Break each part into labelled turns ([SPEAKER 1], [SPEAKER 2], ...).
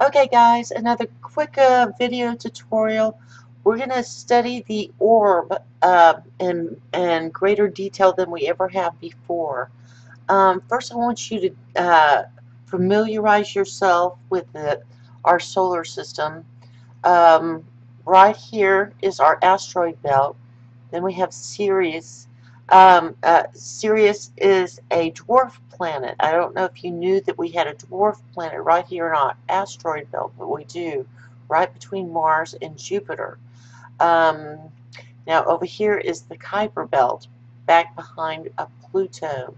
[SPEAKER 1] Okay guys, another quick uh, video tutorial. We're going to study the orb uh, in, in greater detail than we ever have before. Um, first I want you to uh, familiarize yourself with the, our solar system. Um, right here is our asteroid belt. Then we have Ceres. Um, uh, Ceres is a dwarf planet. I don't know if you knew that we had a dwarf planet right here in our asteroid belt, but we do, right between Mars and Jupiter. Um, now over here is the Kuiper belt, back behind a Pluto.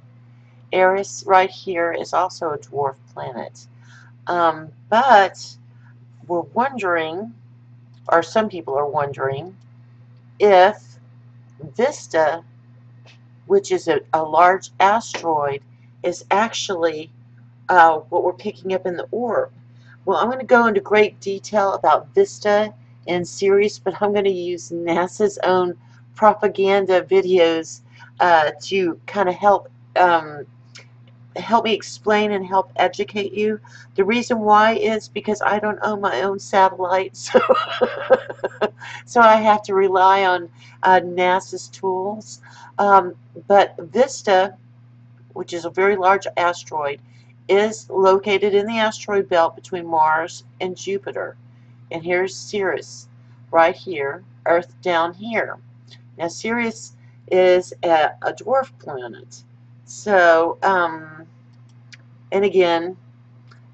[SPEAKER 1] Eris right here is also a dwarf planet. Um, but we're wondering, or some people are wondering, if Vesta, which is a, a large asteroid, is actually uh, what we're picking up in the orb. Well, I'm going to go into great detail about Vesta and Ceres, but I'm going to use NASA's own propaganda videos uh, to kind of help um, help me explain and help educate you. The reason why is because I don't own my own satellite, so, so I have to rely on uh, NASA's tools. Um, but Vesta which is a very large asteroid, is located in the asteroid belt between Mars and Jupiter. And here's Ceres right here, Earth down here. Now Ceres is a, a dwarf planet. So, um, and again,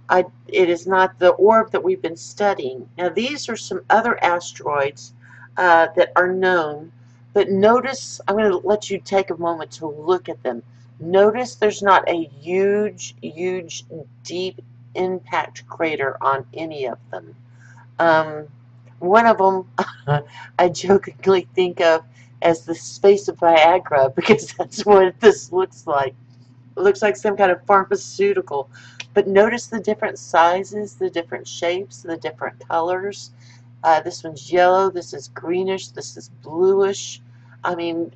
[SPEAKER 1] I, it is not the orb that we've been studying. Now these are some other asteroids uh, that are known, but notice, I'm going to let you take a moment to look at them. Notice there's not a huge, huge, deep impact crater on any of them. Um, one of them I jokingly think of as the space of Viagra because that's what this looks like. It looks like some kind of pharmaceutical. But notice the different sizes, the different shapes, the different colors. Uh, this one's yellow, this is greenish, this is bluish. I mean,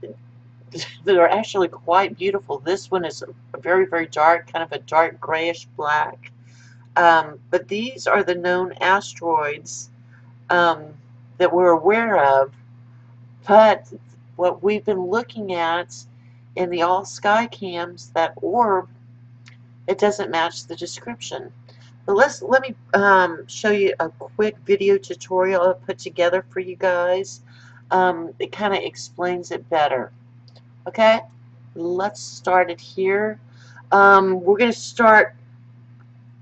[SPEAKER 1] they're actually quite beautiful. This one is very, very dark, kind of a dark grayish black. Um, but these are the known asteroids um, that we're aware of. But what we've been looking at in the all sky cams, that orb, it doesn't match the description. But let's let me um, show you a quick video tutorial I put together for you guys. Um, it kind of explains it better. Okay, let's start it here. Um, we're going to start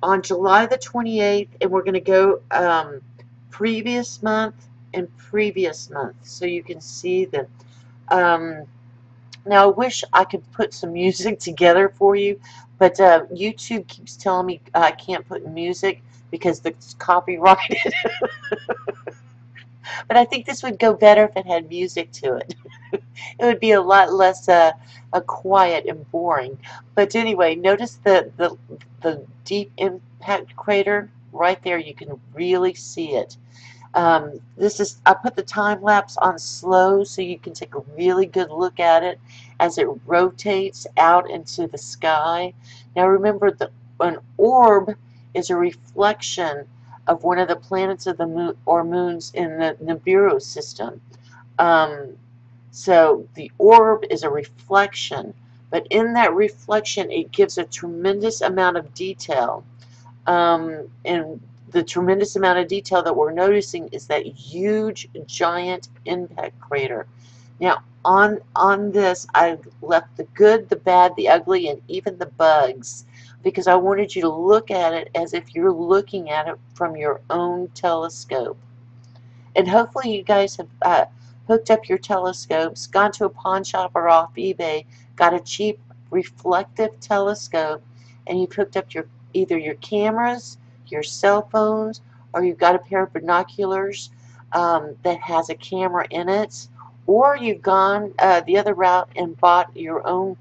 [SPEAKER 1] on July the 28th, and we're going to go um, previous month and previous month, so you can see the. Now, I wish I could put some music together for you, but uh, YouTube keeps telling me I can't put music because it's copyrighted. but I think this would go better if it had music to it. it would be a lot less uh, uh, quiet and boring. But anyway, notice the, the, the deep impact crater right there. You can really see it. Um, this is I put the time lapse on slow so you can take a really good look at it as it rotates out into the sky. Now remember that an orb is a reflection of one of the planets of the moon or moons in the Nibiru system. Um, so the orb is a reflection, but in that reflection, it gives a tremendous amount of detail. Um, and the tremendous amount of detail that we're noticing is that huge, giant impact crater. Now, on on this, I left the good, the bad, the ugly, and even the bugs because I wanted you to look at it as if you're looking at it from your own telescope. And hopefully you guys have uh, hooked up your telescopes, gone to a pawn shop or off eBay, got a cheap reflective telescope, and you've hooked up your either your cameras, your cell phones, or you've got a pair of binoculars um, that has a camera in it, or you've gone uh, the other route and bought your own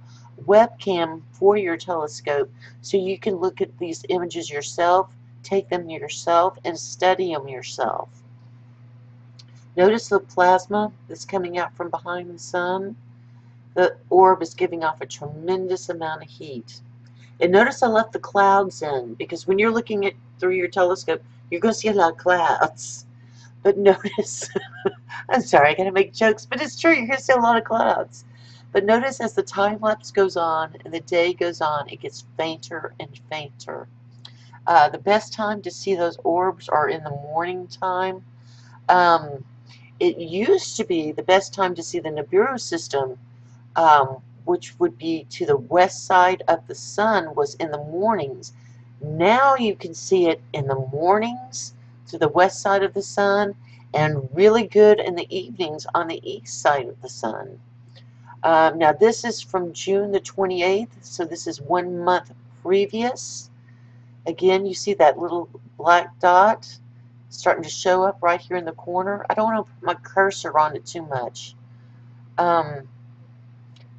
[SPEAKER 1] webcam for your telescope so you can look at these images yourself, take them yourself, and study them yourself. Notice the plasma that's coming out from behind the sun? The orb is giving off a tremendous amount of heat. And notice I left the clouds in because when you're looking at through your telescope, you're going to see a lot of clouds. But notice, I'm sorry, I gotta make jokes, but it's true, you're gonna see a lot of clouds. But notice as the time lapse goes on and the day goes on, it gets fainter and fainter. Uh, the best time to see those orbs are in the morning time. Um, it used to be the best time to see the Nibiru system, um, which would be to the west side of the sun, was in the mornings. Now you can see it in the mornings to the west side of the sun and really good in the evenings on the east side of the sun. Um, now this is from June the 28th, so this is one month previous. Again, you see that little black dot starting to show up right here in the corner. I don't want to put my cursor on it too much. Um,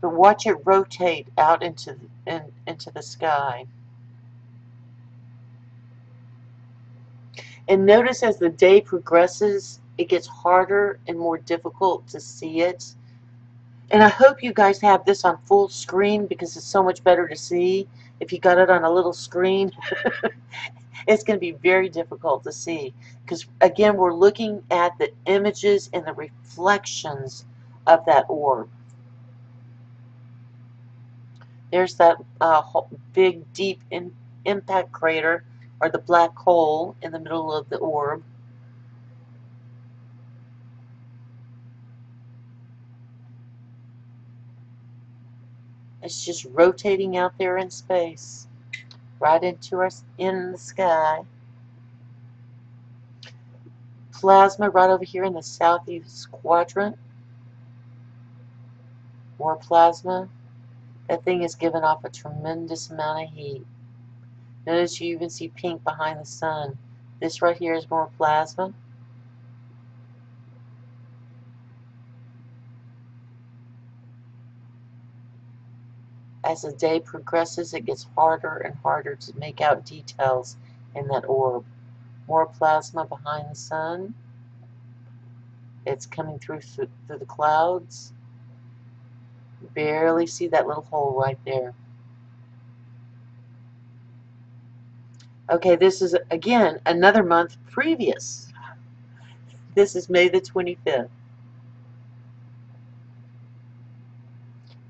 [SPEAKER 1] but watch it rotate out into, in, into the sky. And notice as the day progresses, it gets harder and more difficult to see it. And I hope you guys have this on full screen because it's so much better to see. If you got it on a little screen, it's going to be very difficult to see. Because again, we're looking at the images and the reflections of that orb. There's that uh, big, deep in impact crater or the black hole in the middle of the orb. It's just rotating out there in space, right into us in the sky. Plasma right over here in the southeast quadrant. More plasma. That thing is giving off a tremendous amount of heat. Notice you even see pink behind the sun. This right here is more plasma. As the day progresses, it gets harder and harder to make out details in that orb. More plasma behind the sun. It's coming through through the clouds. barely see that little hole right there. Okay, this is, again, another month previous. This is May the 25th.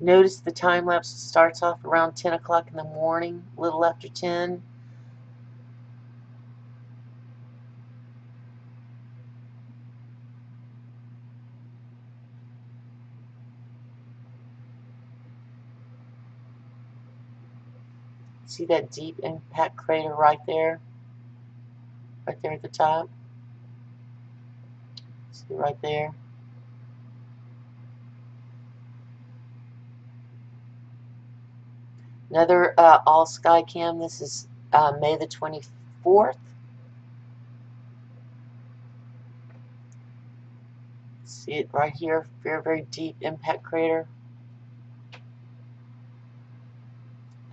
[SPEAKER 1] Notice the time lapse starts off around 10 o'clock in the morning, a little after 10. See that deep impact crater right there? Right there at the top? See right there? Another uh, all sky cam. This is uh, May the 24th. See it right here, very, very deep impact crater.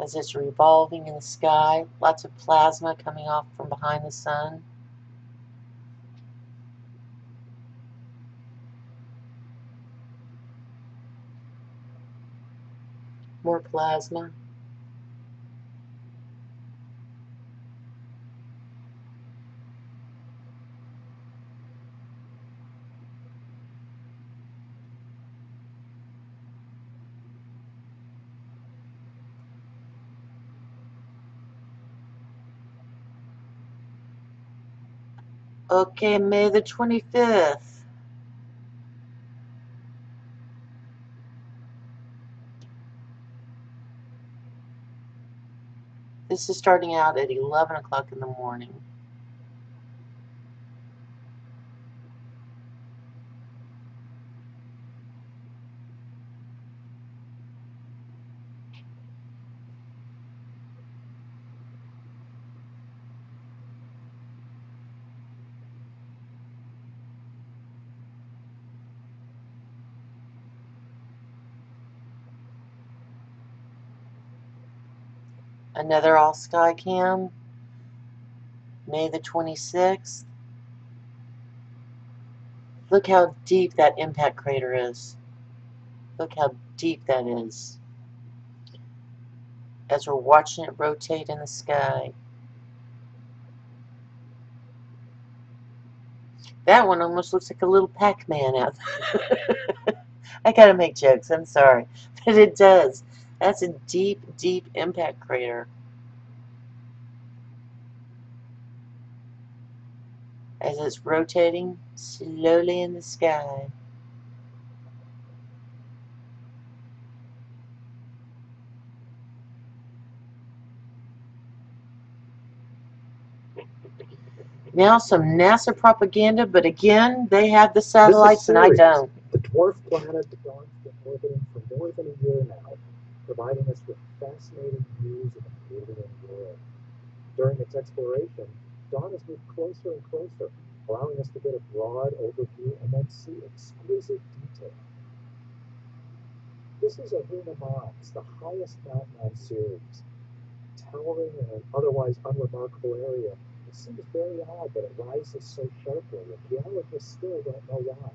[SPEAKER 1] As it's revolving in the sky. Lots of plasma coming off from behind the sun. More plasma. Okay, May the 25th. This is starting out at 11 o'clock in the morning. Another all sky cam. May the 26th. Look how deep that impact crater is. Look how deep that is. as we're watching it rotate in the sky. That one almost looks like a little Pac-Man out I gotta make jokes, I'm sorry. But it does. That's a deep, deep impact crater. As it's rotating slowly in the sky. Now some NASA propaganda, but again, they have the satellites and I don't.
[SPEAKER 2] The dwarf planet Dawn's been orbiting for more than a year now, providing us with fascinating views of the alien world. During its exploration, Dawn has moved closer and closer, allowing us to get a broad overview and then see exquisite detail. This is Ahuna Mons, the highest mountain on Ceres. Towering in an otherwise unremarkable area, it seems very odd that it rises so sharply, and geologists still don't know why.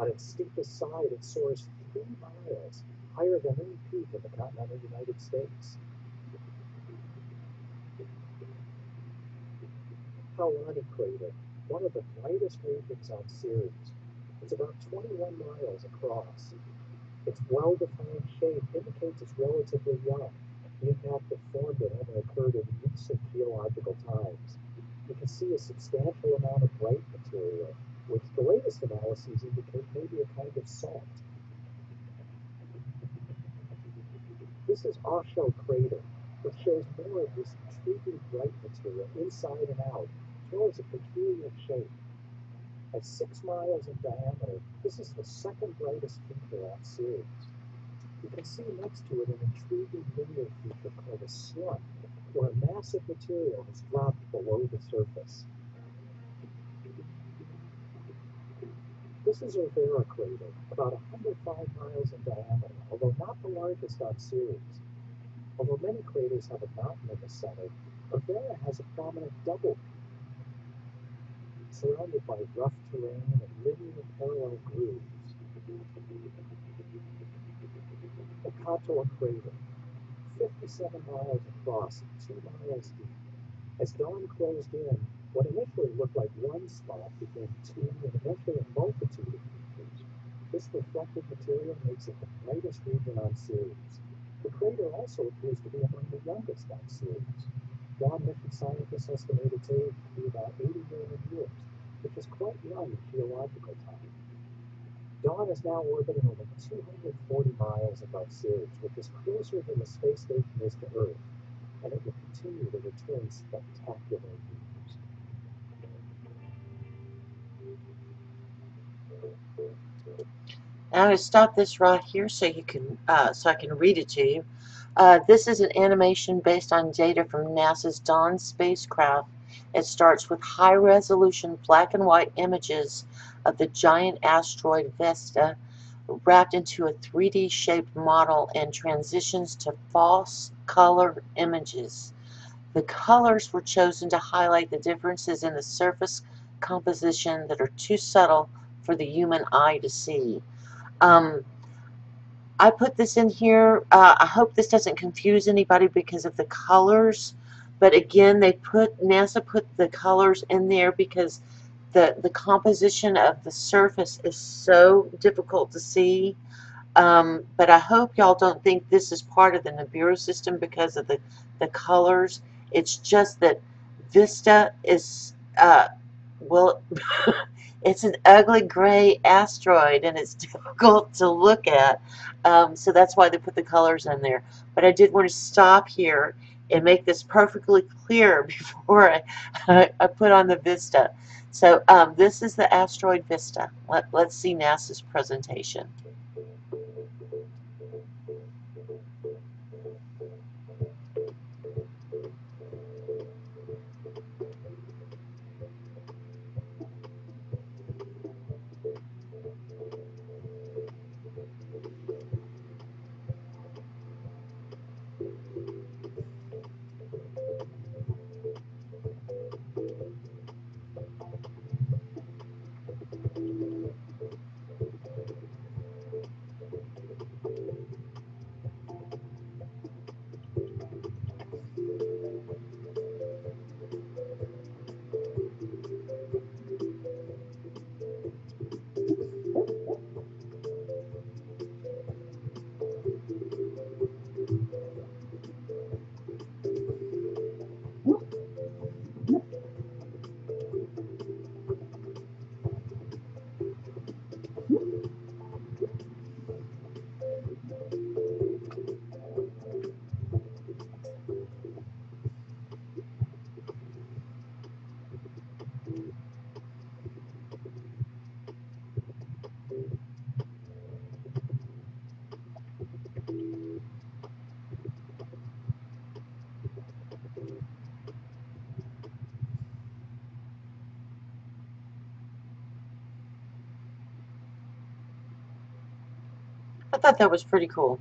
[SPEAKER 2] On its steepest side, it soars three miles, higher than any peak in the continental United States. Haulani Crater, one of the brightest regions on Ceres. It's about 21 miles across. Its well-defined shape indicates it's relatively young, the impact that formed it only occurred in recent geological times. You can see a substantial amount of bright material, which the latest analyses indicate may be a kind of salt. This is Oxo Crater, which shows more of this intriguing bright material inside and out, as well as a peculiar shape. At six miles in diameter, this is the second brightest feature on Ceres. You can see next to it an intriguing linear feature called a slump, where a massive material has dropped below the surface. This is Urvara crater, about 105 miles in diameter, although not the largest on Ceres. Although many craters have a mountain in the center, Urvara has a prominent double peak. surrounded by rough terrain and linear parallel grooves. The Occator crater, 57 miles across and 2 miles deep. As dawn closed in, what initially looked like one spot became two and eventually a multitude of features. This reflective material makes it the brightest region on Ceres. The crater also appears to be among the youngest on Ceres. Dawn mission scientists estimate its age to be about 80 million years, which is quite young in geological time. Dawn is now orbiting over 240 miles above Ceres, which is closer than the space station is to Earth, and it will continue to return spectacular views.
[SPEAKER 1] I'm going to stop this right here so you can uh, so I can read it to you. Uh, this is an animation based on data from NASA's Dawn spacecraft. It starts with high-resolution black and white images of the giant asteroid Vesta wrapped into a 3D shaped model and transitions to false color images. The colors were chosen to highlight the differences in the surface composition that are too subtle for the human eye to see. Um, I put this in here. Uh, I hope this doesn't confuse anybody because of the colors. But again, they put NASA put the colors in there because the, the composition of the surface is so difficult to see. Um, but I hope y'all don't think this is part of the Nibiru system because of the, the colors. It's just that Vesta is, uh, well, it's an ugly gray asteroid and it's difficult to look at. Um, so that's why they put the colors in there. But I did want to stop here and make this perfectly clear before I, I put on the Vesta. So um, this is the asteroid Vesta. Let, let's see NASA's presentation. Thought that was pretty cool.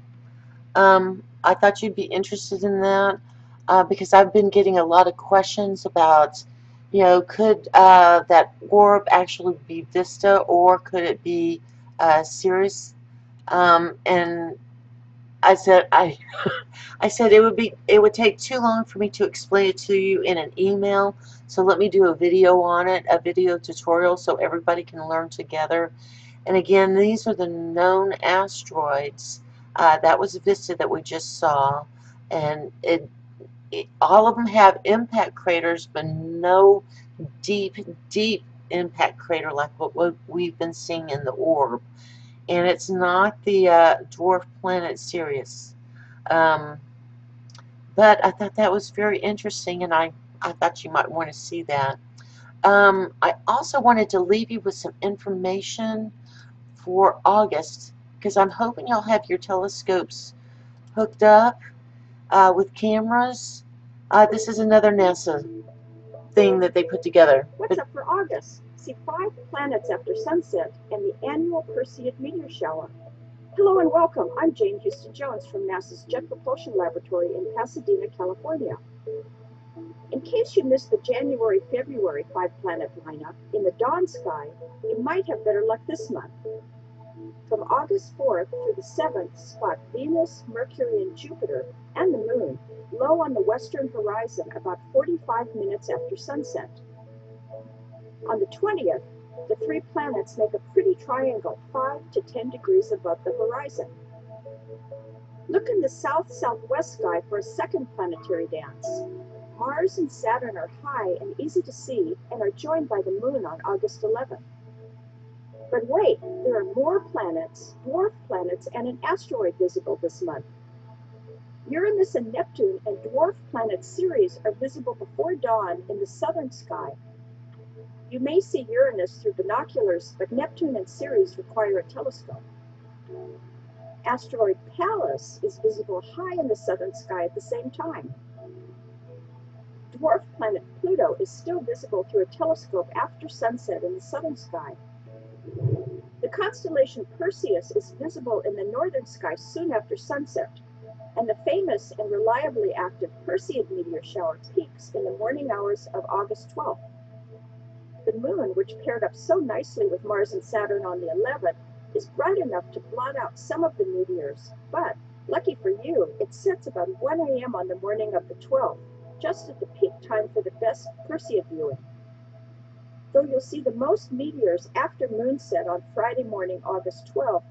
[SPEAKER 1] Um, I thought you'd be interested in that uh, because I've been getting a lot of questions about, you know, could uh, that orb actually be Vesta or could it be uh, Ceres? Um, and I said I I said it would be it would take too long for me to explain it to you in an email so let me do a video on it a video tutorial so everybody can learn together and again these are the known asteroids uh, that was a Vesta that we just saw and it, it all of them have impact craters but no deep deep impact crater like what we've been seeing in the orb and it's not the uh, dwarf planet Ceres. Um, but I thought that was very interesting, and I, I thought you might want to see that. Um, I also wanted to leave you with some information for August, because I'm hoping you'll have your telescopes hooked up uh, with cameras. Uh, this is another NASA thing that they put together.
[SPEAKER 3] What's but, up for August? see five planets after sunset and the annual Perseid meteor shower. Hello and welcome. I'm Jane Houston Jones from NASA's Jet Propulsion Laboratory in Pasadena, California. In case you missed the January-February five-planet lineup in the dawn sky, you might have better luck this month. From August 4th through the 7th, spot Venus, Mercury, and Jupiter, and the Moon, low on the western horizon about 45 minutes after sunset. On the 20th, the three planets make a pretty triangle 5 to 10 degrees above the horizon. Look in the south-southwest sky for a second planetary dance. Mars and Saturn are high and easy to see and are joined by the Moon on August 11th. But wait, there are more planets, dwarf planets, and an asteroid visible this month. Uranus and Neptune and dwarf planet Ceres are visible before dawn in the southern sky you may see Uranus through binoculars, but Neptune and Ceres require a telescope. Asteroid Pallas is visible high in the southern sky at the same time. Dwarf planet Pluto is still visible through a telescope after sunset in the southern sky. The constellation Perseus is visible in the northern sky soon after sunset, and the famous and reliably active Perseid meteor shower peaks in the morning hours of August 12th the moon, which paired up so nicely with Mars and Saturn on the 11th, is bright enough to blot out some of the meteors. But, lucky for you, it sets about 1 a.m. on the morning of the 12th, just at the peak time for the best Perseid viewing. Though you'll see the most meteors after moonset on Friday morning, August 12th,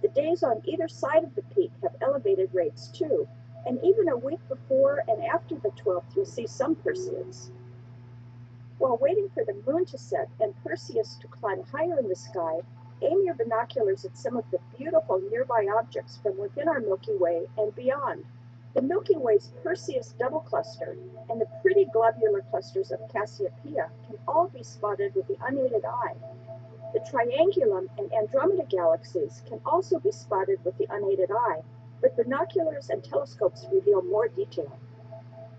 [SPEAKER 3] the days on either side of the peak have elevated rates too, and even a week before and after the 12th, you'll see some Perseids. While waiting for the moon to set and Perseus to climb higher in the sky, aim your binoculars at some of the beautiful nearby objects from within our Milky Way and beyond. The Milky Way's Perseus double cluster and the pretty globular clusters of Cassiopeia can all be spotted with the unaided eye. The Triangulum and Andromeda galaxies can also be spotted with the unaided eye, but binoculars and telescopes reveal more detail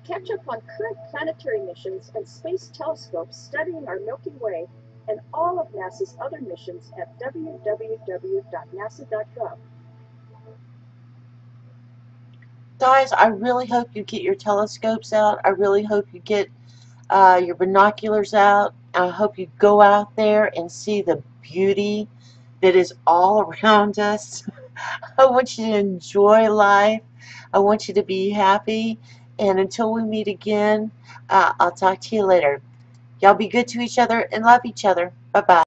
[SPEAKER 3] catch up on current planetary missions and space telescopes studying our Milky Way and all of NASA's other missions at www.nasa.gov.
[SPEAKER 1] Guys, I really hope you get your telescopes out. I really hope you get uh, your binoculars out. I hope you go out there and see the beauty that is all around us. I want you to enjoy life. I want you to be happy. And until we meet again, uh, I'll talk to you later. Y'all be good to each other and love each other. Bye-bye.